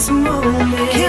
this moment